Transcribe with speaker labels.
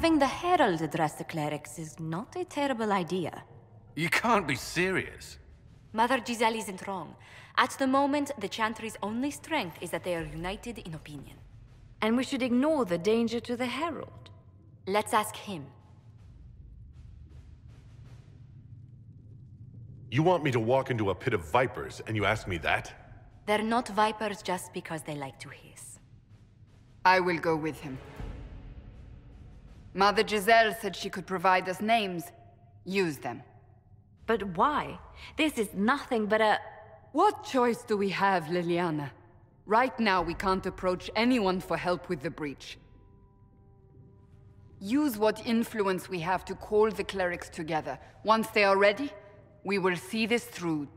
Speaker 1: Having the Herald address the clerics is not a terrible idea.
Speaker 2: You can't be serious.
Speaker 1: Mother Giselle isn't wrong. At the moment, the Chantry's only strength is that they are united in opinion.
Speaker 3: And we should ignore the danger to the Herald.
Speaker 1: Let's ask him.
Speaker 4: You want me to walk into a pit of vipers, and you ask me that?
Speaker 1: They're not vipers just because they like to hiss.
Speaker 5: I will go with him. Mother Giselle said she could provide us names. Use them.
Speaker 3: But why? This is nothing but a...
Speaker 5: What choice do we have, Leliana? Right now, we can't approach anyone for help with the breach. Use what influence we have to call the clerics together. Once they are ready, we will see this through